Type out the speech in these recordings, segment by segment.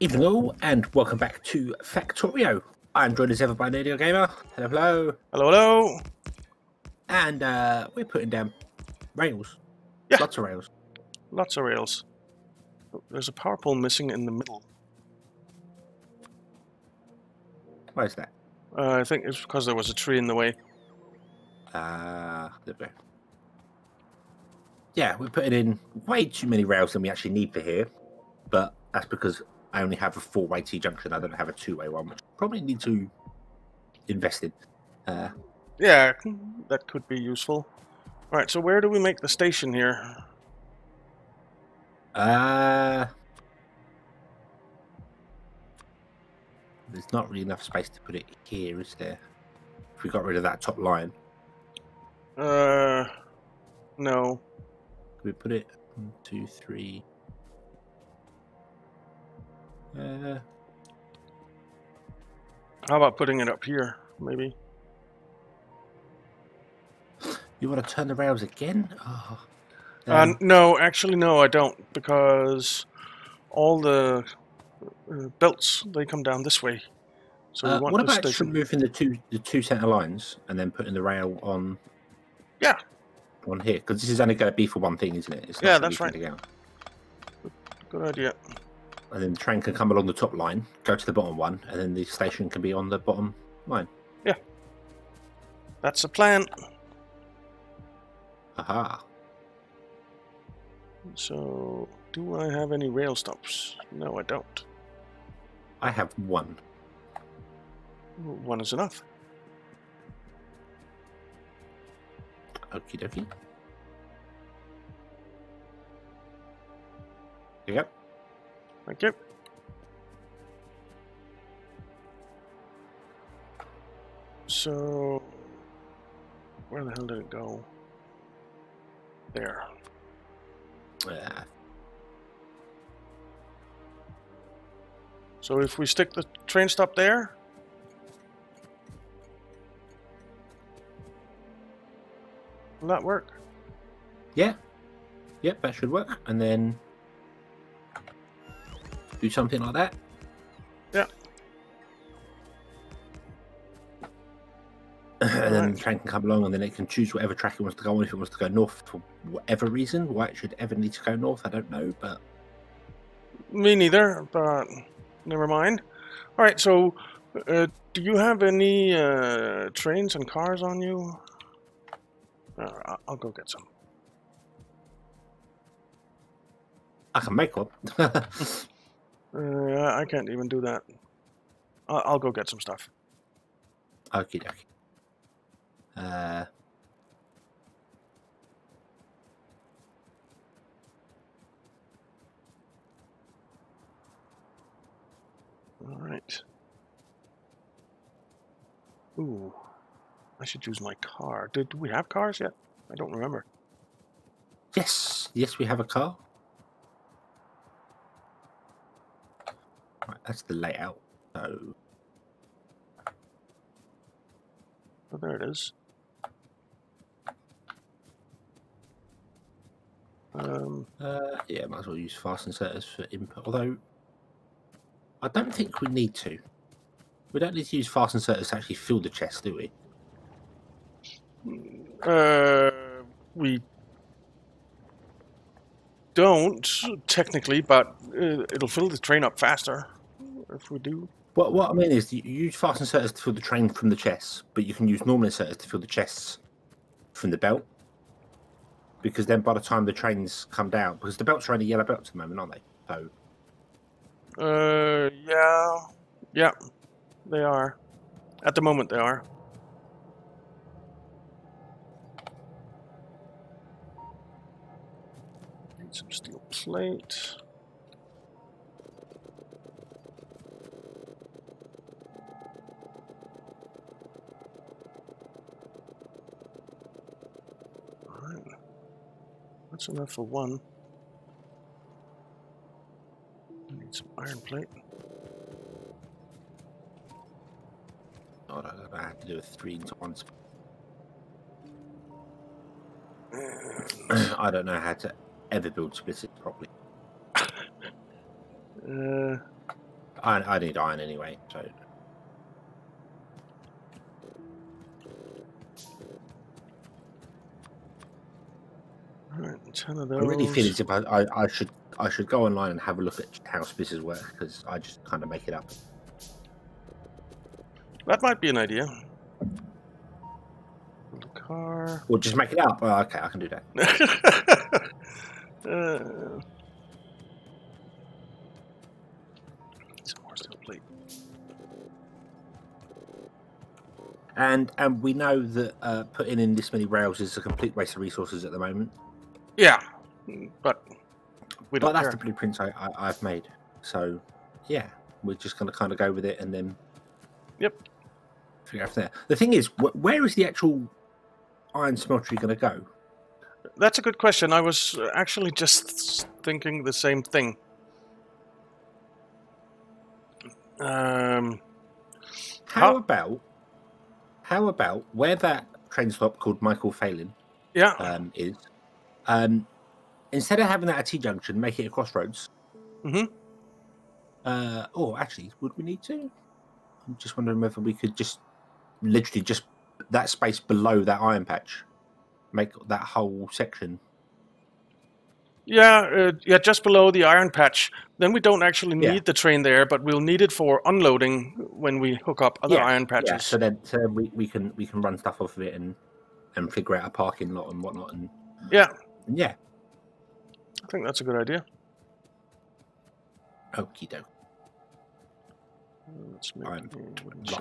Evening all, and welcome back to Factorio. I'm joined as ever by Nerdy Old Gamer. Hello, hello. Hello, hello. And uh, we're putting down rails. Yeah. Lots of rails. Lots of rails. There's a power pole missing in the middle. Where's that? Uh, I think it's because there was a tree in the way. Uh, there we go. Yeah, we're putting in way too many rails than we actually need for here. But that's because I only have a four-way T-junction. I don't have a two-way one, which I probably need to invest in. Uh, Yeah, that could be useful. All right, so where do we make the station here? Uh, there's not really enough space to put it here, is there? If we got rid of that top line, Uh, no. could we put it one, two, three? Uh, How about putting it up here, maybe? you want to turn the rails again? Oh, uh, um, no, actually, no, I don't, because all the uh, belts they come down this way. So we uh, want what about station. removing the two the two center lines and then putting the rail on? Yeah. On here, because this is only going to be for one thing, isn't it? It's Yeah, that's gonna be anything else. Good idea. And then the train can come along the top line, go to the bottom one, and then the station can be on the bottom line. Yeah. That's the plan. Aha. So, do I have any rail stops? No, I don't. I have one. One is enough. Okie dokie. Yep. Thank you. So, where the hell did it go? There. Uh, So if we stick the train stop there, will that work? yeah. Yep, that should work. And then do something like that. Yeah. and then Alright. the train can come along and then it can choose whatever track it wants to go on. If it wants to go north for whatever reason, why it should ever need to go north, I don't know. But Me neither, but never mind. All right, so uh, do you have any uh, trains and cars on you? Uh, I'll go get some. I can make one. Uh, I can't even do that. I- I'll go get some stuff. Okie dokie. Uh, All right. Ooh, I should use my car. Did we have cars yet? I don't remember. yes, yes, we have a car. Right, that's the layout. So Oh, there it is. Um, Uh, yeah, might as well use fast inserters for input. Although, I don't think we need to. We don't need to use fast inserters to actually fill the chest, do we? uh, we don't technically, but uh, it'll fill the train up faster if we do. What what I mean is, you use fast inserters to fill the train from the chests, but you can use normal inserters to fill the chests from the belt. Because then, by the time the trains come down, because the belts are only yellow belts at the moment, aren't they? So Uh, yeah, yeah, they are. At the moment, they are. Need some steel plate. Alright. That's enough for one. I need some iron plate. God, I don't know how to do a three into one. I don't know how to ever build splitters properly. Uh, I, I need iron anyway, so ten of I really feel as if I, I, I should I should go online and have a look at how spices work because I just kind of make it up. That might be an idea. Car. Or just make it up. Oh, okay, I can do that. uh, some more steel plate. And and we know that uh, putting in this many rails is a complete waste of resources at the moment. Yeah, but we But don't that's care. the blueprints I, I, I've made. So yeah, we're just going to kind of go with it and then Yep. figure out from there. The thing is, wh- where is the actual iron smeltery going to go? That's a good question. I was uh, actually just thinking the same thing. Um, How How- about how about where that train stop called Michael Phelan yeah, um, is? Um, instead of having that at T junction, make it a crossroads. Mhm. Uh, oh, actually, would we need to? I'm just wondering whether we could just literally just that space below that iron patch, make that whole section. yeah, uh, yeah, just below the iron patch. Then we don't actually need Yeah. the train there, but we'll need it for unloading when we hook up other Yeah, iron Yeah, patches. so then so we, we can we can run stuff off of it and and figure out a parking lot and whatnot and Yeah. And yeah. I think that's a good idea. Okie doke. Let's make I'm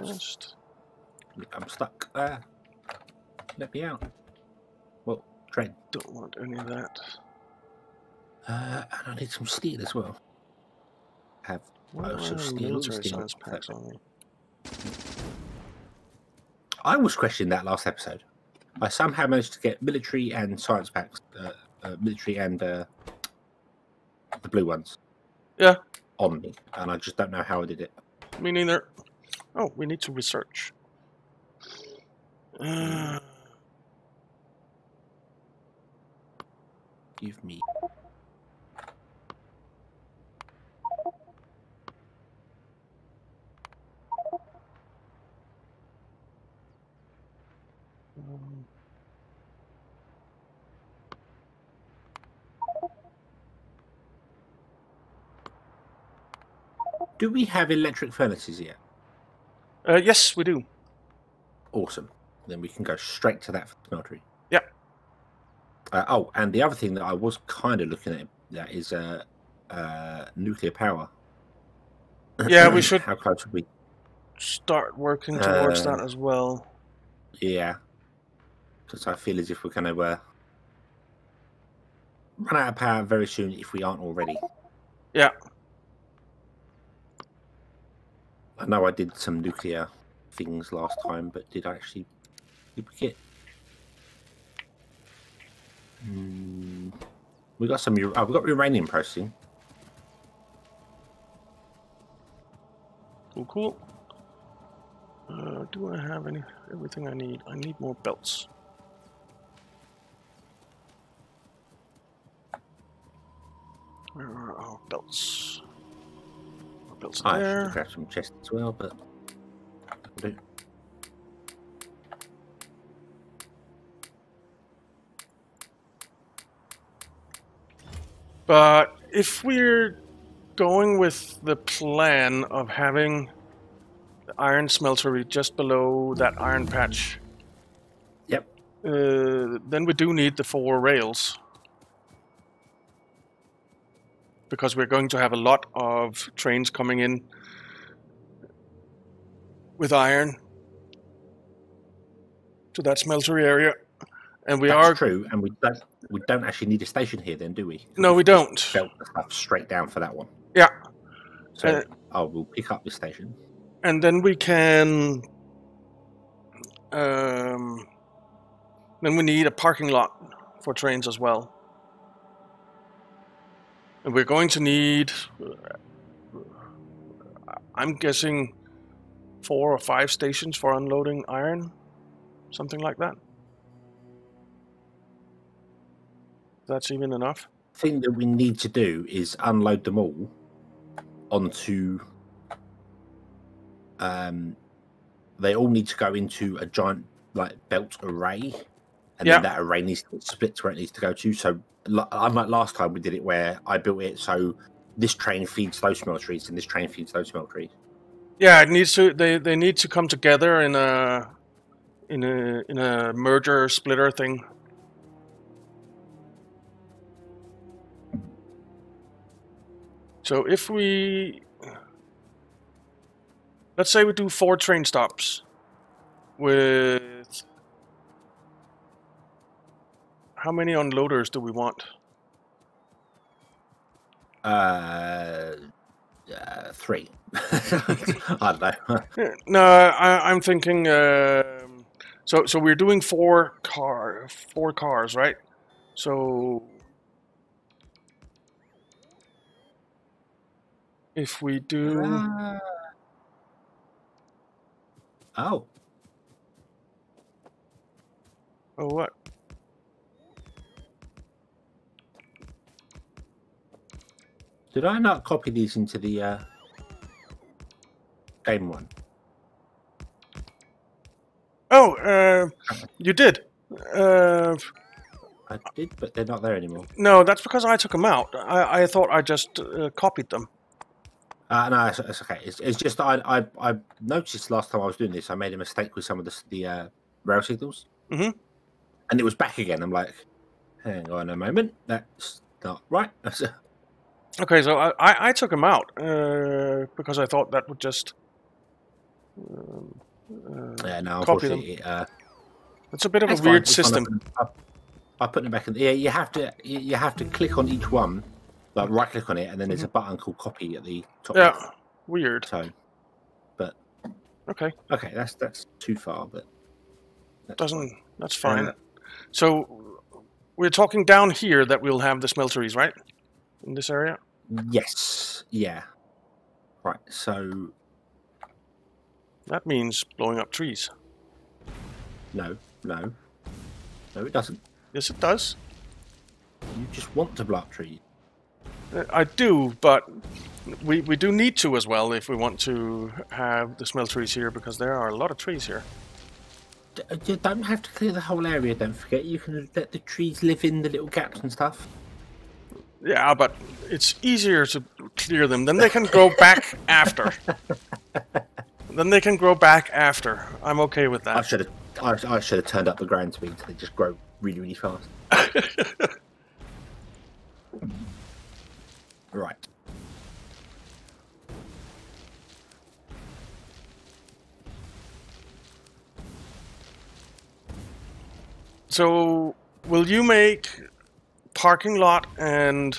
lost. I'm stuck there. Let me out. Well, train. Don't want any of that. Uh, and I need some steel as well. Have Why Oh, do so I have steel, steel, packs on? I was questioning that last episode. I somehow managed to get military and science packs, uh, uh, military and uh, the blue ones. Yeah. On me, and I just don't know how I did it. Me neither. Oh, we need to research. Uh, Give me. Do we have electric furnaces yet? uh, yes, we do. Awesome. Then we can go straight to that smeltery. Yeah. Uh, oh, and the other thing that I was kind of looking at that is uh, uh, nuclear power. Yeah, we should- How close would we? Start working towards Uh, that as well. Yeah, because I feel as if we're going to uh, run out of power very soon if we aren't already. Yeah. I know I did some nuclear things last time, but did I actually duplicate? Hmm. We got some. Oh, we got uranium processing. Cool, cool. Uh, do I have any everything I need? I need more belts. Where are our belts? Our belts I should there. have grabbed some chests as well, but that'll do. But if we're going with the plan of having the iron smeltery just below that iron patch, Yep. uh, then we do need the four rails. Because we're going to have a lot of trains coming in with iron to that smeltery area. And we That's are. true, and we don't. We don't actually need a station here, then, do we? No, we don't. Belt straight down for that one. Yeah. So, Uh, oh, we'll pick up the station. and then we can um, then we need a parking lot for trains as well we're going to need i'm guessing four or five stations for unloading iron something like that that's even enough thing that we need to do is unload them all onto um, they all need to go into a giant like belt array, and Yeah. then that array needs to split to where it needs to go to. So, unlike last time, we did it where I built it so this train feeds those smelteries and this train feeds those smelteries. Yeah, it needs to. They they need to come together in a in a in a merger splitter thing. So if we let's say we do four train stops with how many unloaders do we want? Uh, uh three. I don't know. No, I, I'm thinking. Um, so, so we're doing four car, four cars, right? So, if we do, Uh, oh, oh what? Did I not copy these into the uh, game one? Oh, uh, you did. Uh, I did, but they're not there anymore. no, that's because I took them out. I, I thought I just uh, copied them. Uh, no, it's, it's okay. It's, it's just I, I I noticed last time I was doing this, I made a mistake with some of the the uh, rail signals, Mhm. and it was back again. I'm like, hang on a moment, that's not right. Okay, so I, I, I took them out uh, because I thought that would just. Um, uh, yeah, no, Copy them. unfortunately, it, uh, it's a bit of a weird fine, system. I, put them back in. Yeah, you have to you, you have to click on each one, like right click on it, and then there's a button called copy at the top. Yeah, left. weird. So but Okay, okay, that's that's too far, but that's doesn't fine. that's fine. So we're talking down here that we'll have the smelteries, right? In this area. Yes. Yeah. Right. So That means blowing up trees. no, no, no, it doesn't. Yes, it does. You just want to blow up trees. Uh, I do, but we we do need to as well if we want to have the smelteries here because there are a lot of trees here. Uh, You don't have to clear the whole area. Don't forget, you can let the trees live in the little gaps and stuff. Yeah, but it's easier to clear them. Then they can grow back after. Then they can grow back after. I'm okay with that. I should have. I, I should have turned up the ground speed so they just grow really, really fast. right. So, will you make parking lot and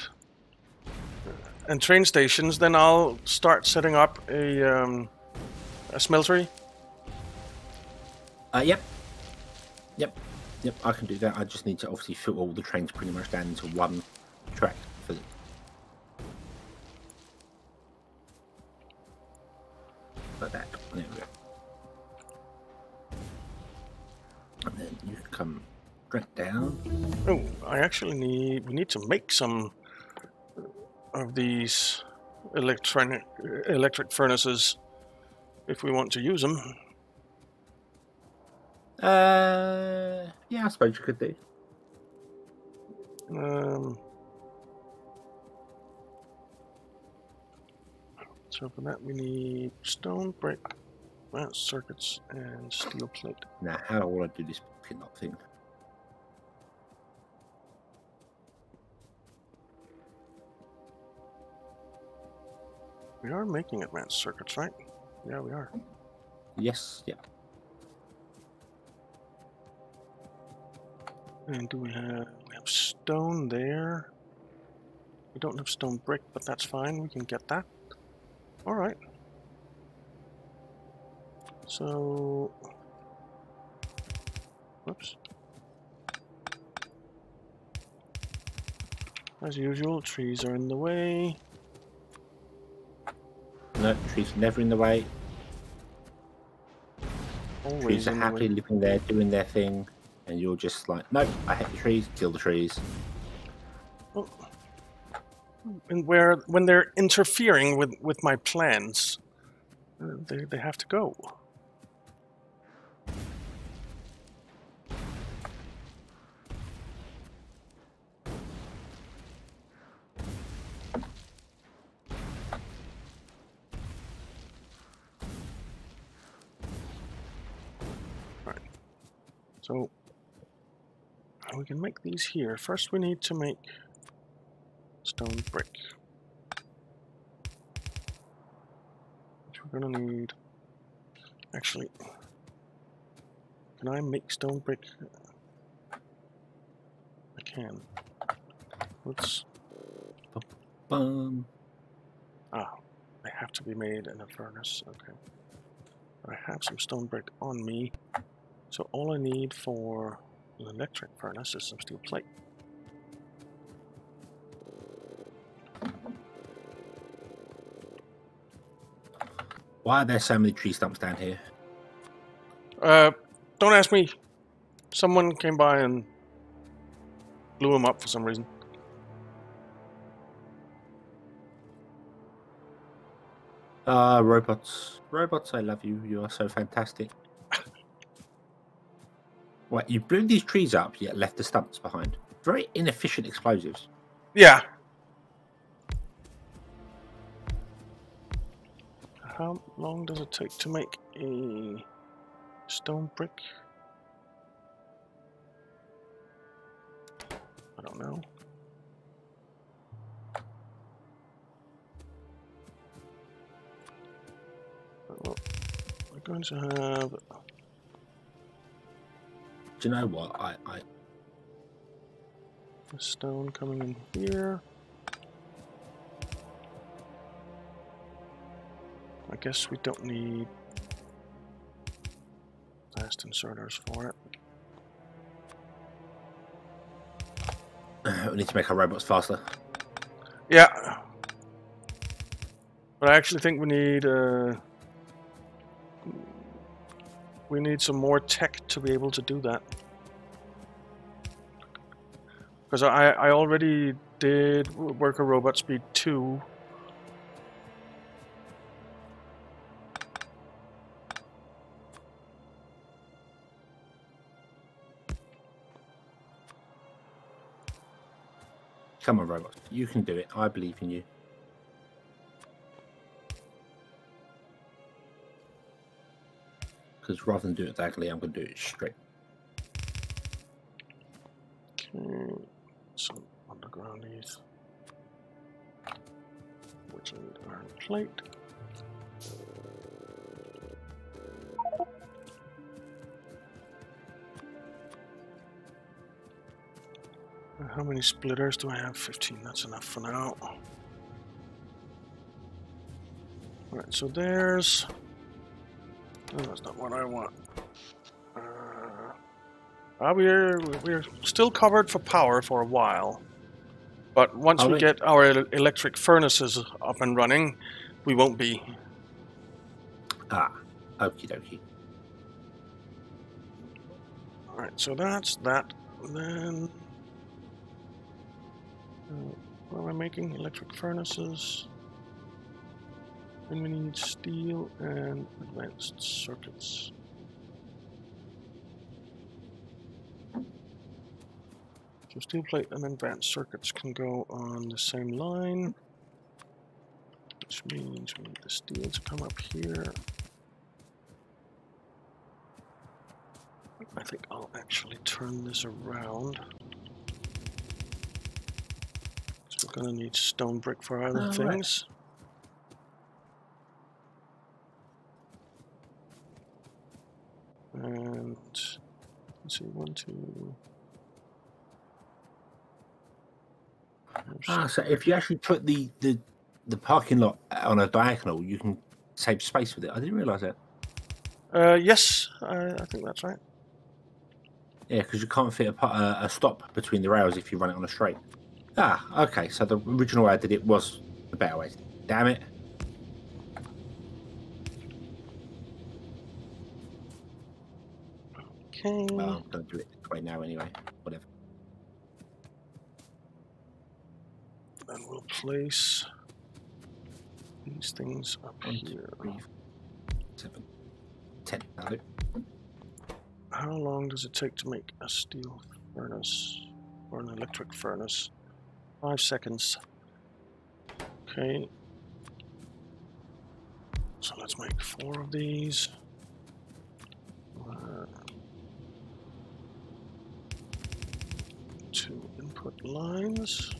and train stations? Then I'll start setting up a um, a smeltery. Uh, yep. Yep. Yep. I can do that. I just need to obviously fit all the trains pretty much down into one track actually need. We need to make some of these electronic electric furnaces if we want to use them. Uh, yeah, I suppose you could do. Um, so for that we need stone, brick, glass circuits, and steel plate. Now, how will I do this fucking not thing? We are making advanced circuits, right? Yeah, we are. Yes, yeah. And do we have we have stone there? We don't have stone brick, but that's fine. We can get that. All right. So, whoops. As usual, trees are in the way. No, trees are never in the way. Always Trees are in the happily living there, doing their thing, and you're just like, no, I hate the trees, kill the trees. and where when they're interfering with with my plans uh, they, they have to go. Can make these here. First we need to make stone brick. Which we're gonna need actually can I make stone brick? I can. Let's Bum. ah they have to be made in a furnace, okay. I have some stone brick on me. So all I need for an electric furnace is some steel plate. Why are there so many tree stumps down here? Uh, don't ask me. Someone came by and blew them up for some reason. Ah, robots. Robots, I love you. You are so fantastic. What, you blew these trees up, yet left the stumps behind. Very inefficient explosives. Yeah. How long does it take to make a stone brick? I don't know. Well, we're going to have Do you know what? I, I the stone coming in here. I guess we don't need fast inserters for it. we need to make our robots faster. Yeah. But I actually think we need uh, we need some more tech to be able to do that. Because I, I already did Worker Robot Speed 2. Come on, robots. You can do it. I believe in you. Because rather than do it diagonally, I'm going to do it straight. Okay, some undergroundies. Which I need iron plate. Uh, How many splitters do I have? 15, that's enough for now. Alright, so there's... That's not what I want. Uh, uh, we're we're still covered for power for a while, but once Are we get our electric furnaces up and running, we won't be. Ah, okie dokie. All right, so that's that. Then, uh, what am I making? Electric furnaces. Then we need steel and advanced circuits. So steel plate and advanced circuits can go on the same line, which means we need the steel to come up here. I think I'll actually turn this around. So we're gonna need stone brick for other things. right. things. And let's see, one, two. Ah, so if you actually put the, the, the parking lot on a diagonal, you can save space with it. I didn't realise that. Uh, yes, I, I think that's right. Yeah, because you can't fit a, a, a stop between the rails if you run it on a straight. Ah, okay. So the original way I did it was the better way. Damn it. Okay. Well, to do it right now anyway. Whatever. And we'll place these things up two, here. three, seven, ten. How long does it take to make a steel furnace or an electric furnace? Five seconds. Okay. So let's make four of these. Uh, input lines.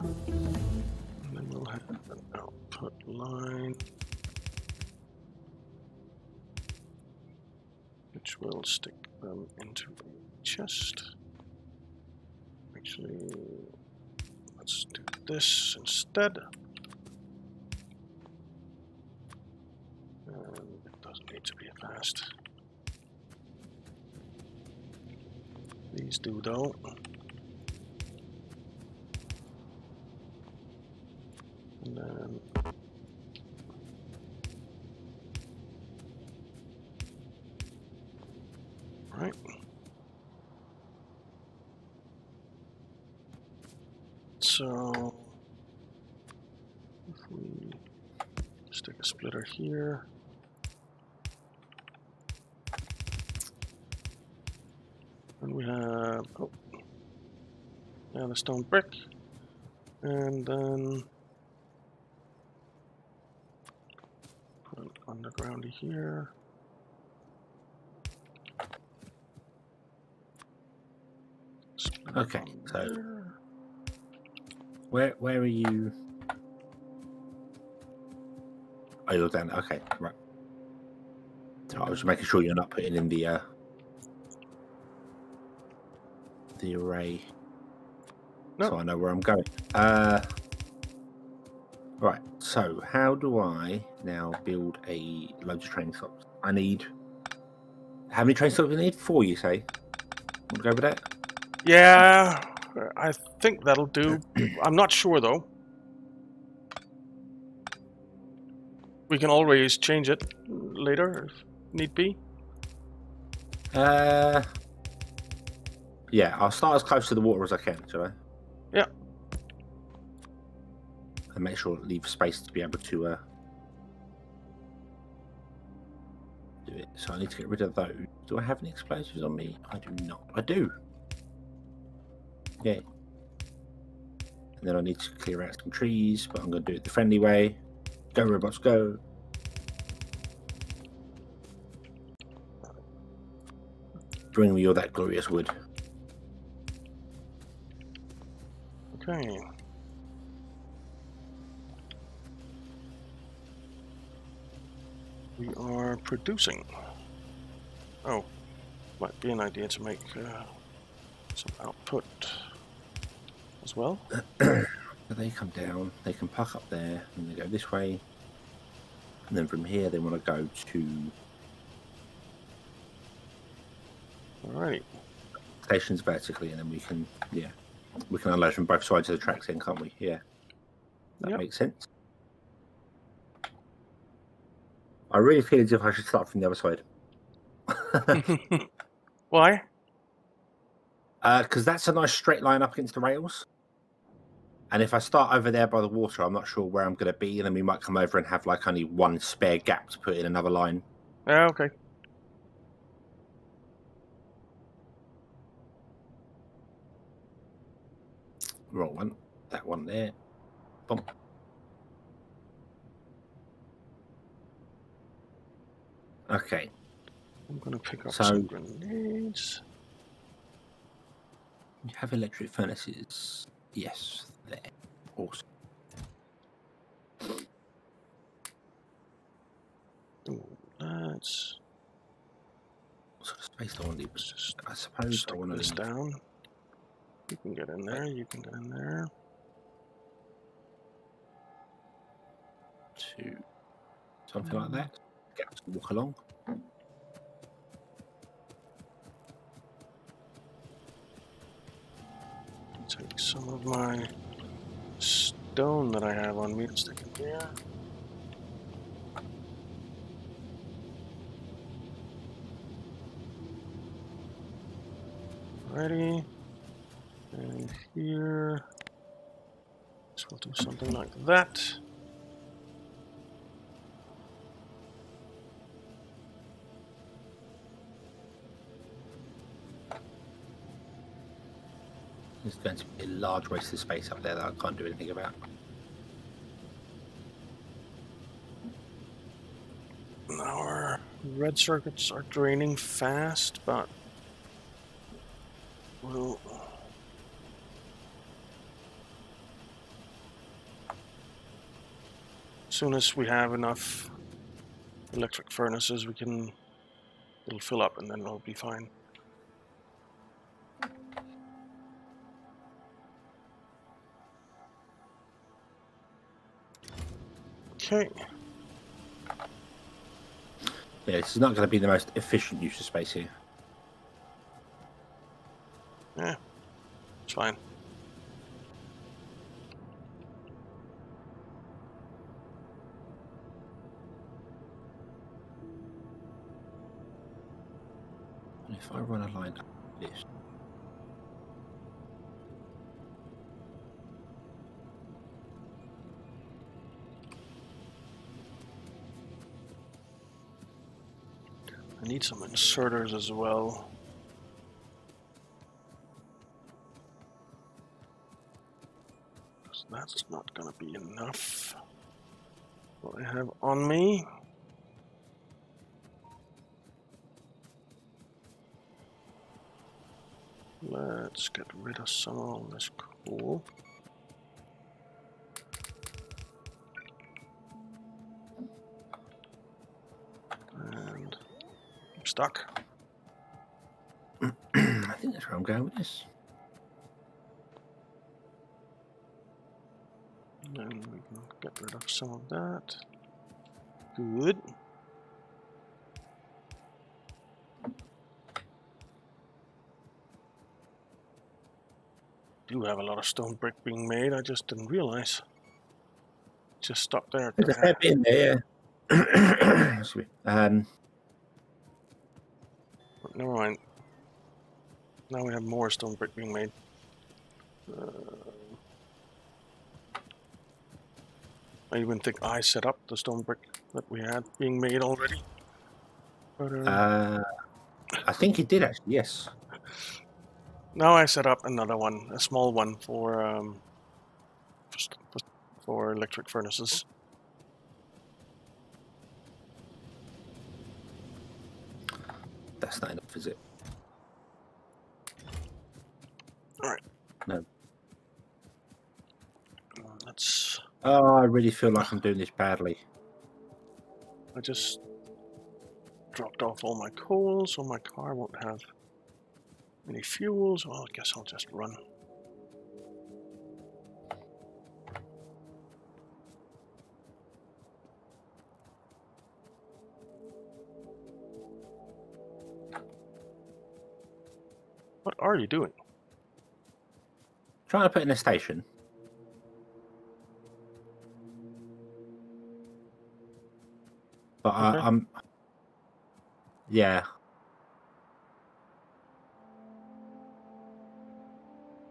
And then we'll have an output line. Which will stick them into a chest. Actually, let's do this instead. And it doesn't need to be fast. These two don't. And then right. So if we stick a splitter here. Yeah the stone brick. And then put underground here. Okay, so- there. Where where are you? Oh, you're down. Okay, right. So I was making sure you're not putting in the uh, the array. No. So I know where I'm going. Uh, right. So how do I now build a loads of training stops? I need. How many training stops do we need? Four, you say? Want to go with that? Yeah, I think that'll do. I'm not sure though. We can always change it later if need be. Uh, yeah, I'll start as close to the water as I can, shall I? And make sure leave space to be able to uh, do it. So I need to get rid of those. Do I have any explosives on me? I do not. I do. Yeah. And then I need to clear out some trees, but I'm going to do it the friendly way. Go, robots, go. Bring me all that glorious wood. Okay. We are producing. Oh, might be an idea to make uh, some output as well. They come down, they can park up there, and they go this way. And then from here, they want to go to Alrighty. stations vertically, and then we can, yeah, we can unload from both sides of the tracks, then, can't we? Yeah, that Yep. makes sense. I really feel as if I should start from the other side. Why? Uh, because that's a nice straight line up against the rails. And if I start over there by the water, I'm not sure where I'm going to be. And then we might come over and have like only one spare gap to put in another line. Yeah, okay. Wrong one. That one there. Boom. Okay. I'm gonna pick up So- some grenades. You have electric furnaces. Yes, there. Awesome. Ooh, let's What sort of space do I want to leave? I suppose I want to leave down. You can get in there. You can get in there. two. Something like hmm. that. To walk along. Take some of my stone that I have on me and stick it here. Ready. And here. So we'll do something like that. There's going to be a large waste of space up there that I can't do anything about. Our red circuits are draining fast, but we'll. As soon as we have enough electric furnaces, we can. It'll fill up and then it'll be fine. Okay. Yeah, this is not going to be the most efficient use of space here. Yeah, it's fine. And if I run a line like this, I need some inserters as well. So that's not gonna be enough. What I have on me. Let's get rid of some of this coal. And stuck. I think that's where I'm going with this. And we can get rid of some of that. Good. Do have a lot of stone brick being made, I just didn't realize. Just stopped there. There's a fair bit in there. yeah. Um, Never mind. Now we have more stone brick being made. Uh, I even think I set up the stone brick that we had being made already. But, uh, uh, I think it did actually. Yes. now I set up another one, a small one for um, for, for, for electric furnaces. That's not enough, is it? Alright. No. Mm, that's. Oh, I really feel like I'm doing this badly. I just dropped off all my coal, so my car won't have any fuel. So I guess I'll just run. What are you doing? Trying to put in a station. But Okay. I, I'm. Yeah.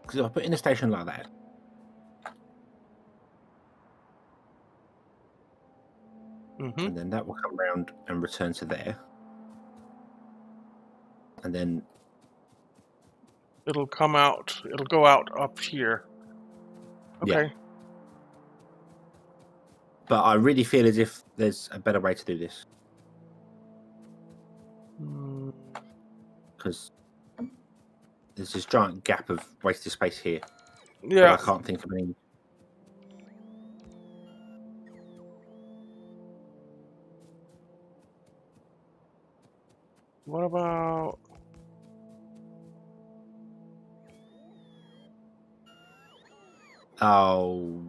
Because if I put in a station like that, Mm-hmm. and then that will come round and return to there. And then It'll come out. It'll go out up here. Yeah. Okay. But I really feel as if there's a better way to do this hmm. because there's this giant gap of wasted space here. yeah. I can't think of any. What about? Oh,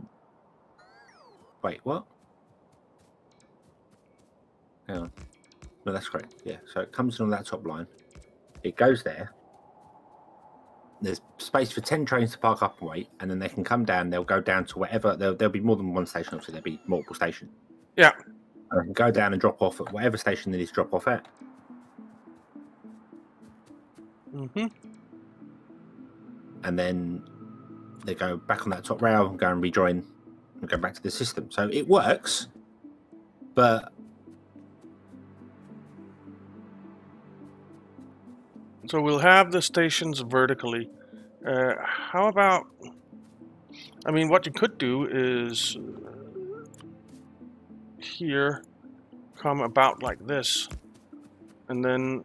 wait, what? Hang on. No, that's correct. Yeah, so it comes in on that top line. It goes there. There's space for ten trains to park up and wait, and then they can come down. They'll go down to whatever. There'll, there'll be more than one station. Obviously, there'll be multiple stations. Yeah. And they can go down and drop off at whatever station they need to drop off at. Mm-hmm. and then they go back on that top rail and go and rejoin and go back to the system. So it works, but So we'll have the stations vertically, Uh, how about? I mean, what you could do is uh, here come about like this, and then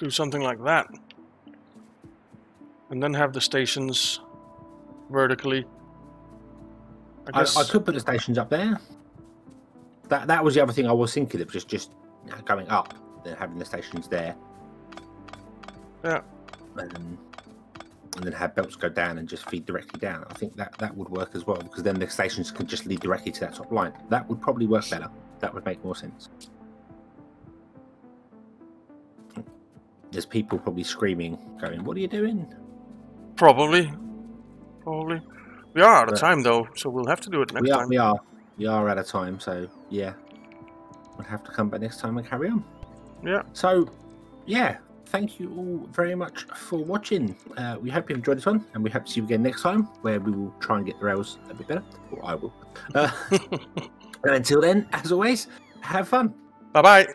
do something like that, and then have the stations vertically. I I, guess. I could put the stations up there. That that was the other thing I was thinking of, just just going up, then having the stations there. Yeah. And then, and then have belts go down and just feed directly down. I think that that would work as well because then the stations can just lead directly to that top line. That would probably work better. That would make more sense. There's people probably screaming, going, "What are you doing?" Probably. Probably. We are out of But- time though, so we'll have to do it next we are, time. we are, we are out of time. So yeah, we'll have to come back next time and carry on. Yeah. So yeah, thank you all very much for watching. Uh, we hope you enjoyed this one, and we hope to see you again next time, where we will try and get the rails a bit better, or I will. Uh, and until then, as always, have fun. Bye bye.